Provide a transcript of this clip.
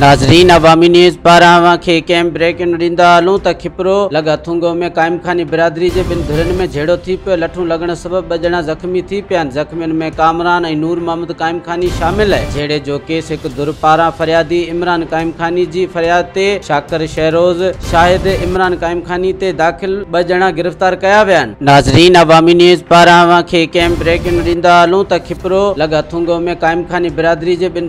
नाज़रीन, अवामी न्यूज़ पारां खे कंहिं ब्रेकिंग ॾींदा हलूं त खिपरो लॻा थुंगो में क़ाइम खानी बिरादरी जे ॿिनि धुरनि में झेड़ो थी पियो, लठूं लॻण सबबि ॿ ॼणा ज़ख़्मी थी पिया आहिनि ज़ख़्मियुनि में कामरान ऐं नूर मोहम्मद क़ाइम खानी शामिल आहे। झेड़े जो केस हिकु धुर पारां फरियादी इमरान क़ाइम खानी जी फरियाद ते, शाकर शहरोज़ शाहिद इमरान क़ाइम खानी ते दाख़िल ॿ ॼणा गिरफ़्तार कया विया नाज़रीन, अवामी न्यूज़ पारां खे कंहिं ब्रेकिंग ॾींदा हलूं त खिपरो लॻा थुंगो में क़ाइम खानी बिरादरी जे ॿिनि